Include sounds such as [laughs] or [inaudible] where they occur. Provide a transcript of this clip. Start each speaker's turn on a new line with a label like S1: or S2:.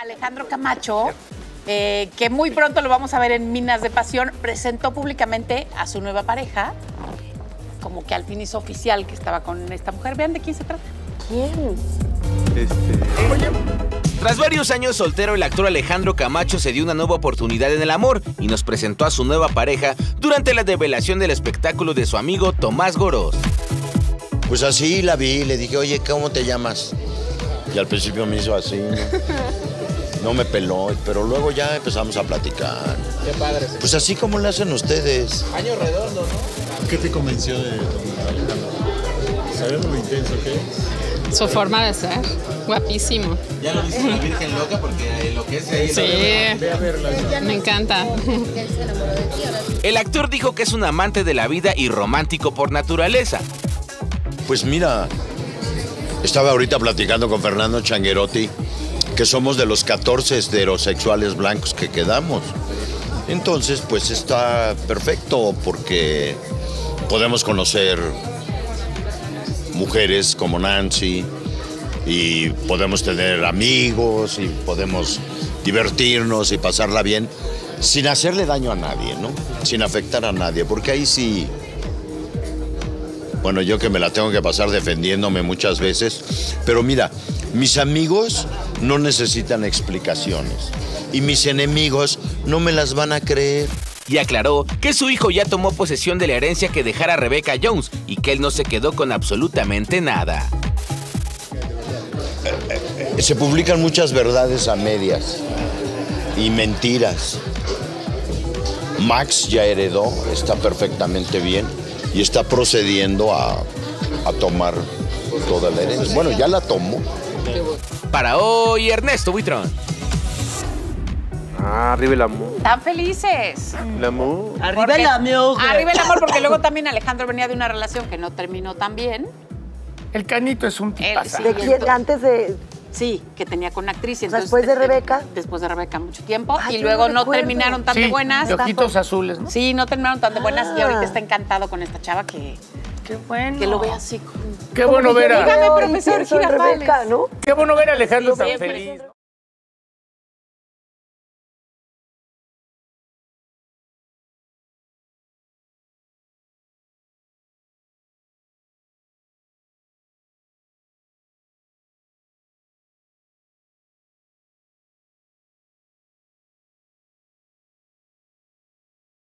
S1: Alejandro Camacho, eh, que muy pronto lo vamos a ver en Minas de Pasión, presentó públicamente a su nueva pareja, como que al fin hizo oficial que estaba con esta mujer. Vean de quién se trata.
S2: ¿Quién?
S3: Tras varios años soltero, el actor Alejandro Camacho se dio una nueva oportunidad en el amor y nos presentó a su nueva pareja durante la develación del espectáculo de su amigo Tomás Goros.
S4: Pues así la vi, le dije, oye, ¿cómo te llamas? Y al principio me hizo así, ¿no? [laughs] No me peló, pero luego ya empezamos a platicar.
S5: Qué padre.
S4: Pues así como le hacen ustedes.
S5: Año redondo, ¿no?
S6: ¿Qué te convenció de? Sabemos lo intenso que es.
S7: Su forma de ser, guapísimo.
S5: Ya lo viste la Virgen Loca porque lo que es ahí.
S7: Sí,
S6: Ve a verla.
S7: me encanta.
S3: El actor dijo que es un amante de la vida y romántico por naturaleza.
S4: Pues mira, estaba ahorita platicando con Fernando Changuerotti que somos de los 14 heterosexuales blancos que quedamos. Entonces, pues está perfecto porque podemos conocer mujeres como Nancy y podemos tener amigos y podemos divertirnos y pasarla bien sin hacerle daño a nadie, ¿no? Sin afectar a nadie, porque ahí sí bueno, yo que me la tengo que pasar defendiéndome muchas veces, pero mira, mis amigos no necesitan explicaciones y mis enemigos no me las van a creer.
S3: Y aclaró que su hijo ya tomó posesión de la herencia que dejara Rebecca Jones y que él no se quedó con absolutamente nada.
S4: Se publican muchas verdades a medias y mentiras. Max ya heredó, está perfectamente bien y está procediendo a, a tomar toda la herencia. Bueno, ya la tomó.
S3: Para hoy, Ernesto Buitrón.
S8: Ah, arriba el amor.
S1: Están felices.
S8: El amor.
S1: Arriba el amor. Arriba el amor, porque luego también Alejandro venía de una relación que no terminó tan bien.
S2: El canito es un tipazo.
S1: sí.
S9: Antes de.
S1: Sí, que tenía con una actriz. y
S9: O sea,
S1: entonces,
S9: después de Rebeca.
S1: Después de Rebeca mucho tiempo.
S9: Ay,
S1: y luego
S9: no
S1: terminaron tan de
S2: Sí,
S1: buenas.
S2: de ojitos azules, ¿no?
S1: Sí, no terminaron tan de buenas y
S9: Ah.
S1: ahorita está encantado con esta chava que,
S2: Qué bueno.
S1: que lo ve así con...
S2: Qué bueno ver a,
S1: Dígame, profesor.
S9: Rebeca, ¿no?
S2: qué bueno ver a Alejandro
S1: Sí,
S2: tan feliz.